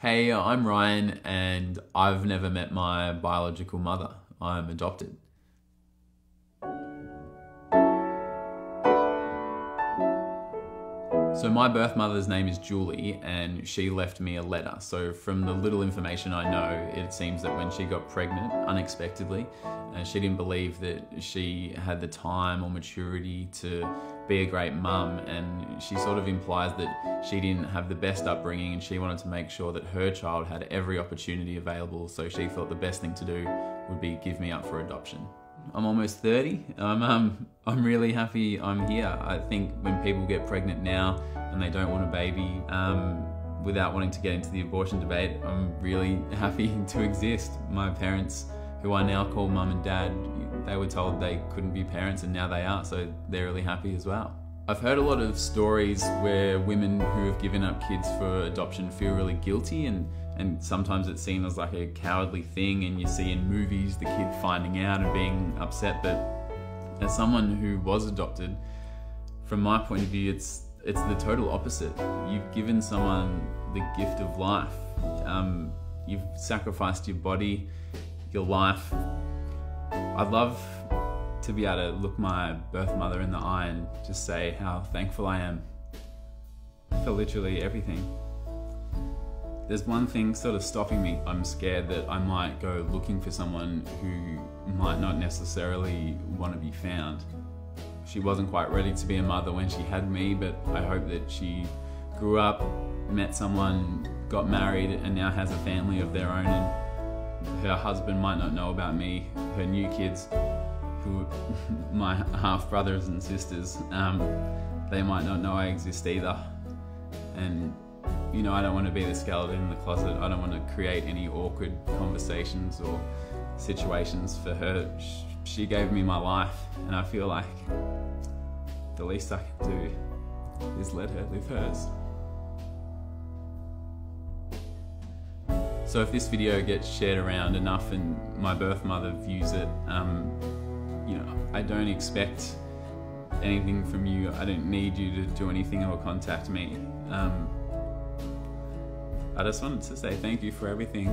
Hey, I'm Ryan, and I've never met my biological mother. I'm adopted. So, my birth mother's name is Julie, and she left me a letter. So, from the little information I know, it seems that when she got pregnant unexpectedly, uh, she didn't believe that she had the time or maturity to be a great mum, and she sort of implies that she didn't have the best upbringing and she wanted to make sure that her child had every opportunity available. So, she thought the best thing to do would be give me up for adoption. I'm almost 30. I'm, um, I'm really happy I'm here. I think when people get pregnant now and they don't want a baby, um, without wanting to get into the abortion debate, I'm really happy to exist. My parents, who I now call mum and dad, they were told they couldn't be parents and now they are, so they're really happy as well. I've heard a lot of stories where women who have given up kids for adoption feel really guilty and and sometimes it's seen as like a cowardly thing and you see in movies the kid finding out and being upset but as someone who was adopted from my point of view it's it's the total opposite you've given someone the gift of life um, you've sacrificed your body your life i'd love to be able to look my birth mother in the eye and just say how thankful i am for literally everything there's one thing sort of stopping me. I'm scared that I might go looking for someone who might not necessarily want to be found. She wasn't quite ready to be a mother when she had me, but I hope that she grew up, met someone, got married, and now has a family of their own. Her husband might not know about me, her new kids, who my half brothers and sisters, um, they might not know I exist either. And you know, I don't want to be the skeleton in the closet. I don't want to create any awkward conversations or situations for her. She gave me my life, and I feel like the least I can do is let her live hers. So if this video gets shared around enough and my birth mother views it, um, you know, I don't expect anything from you. I don't need you to do anything or contact me. Um, I just wanted to say thank you for everything.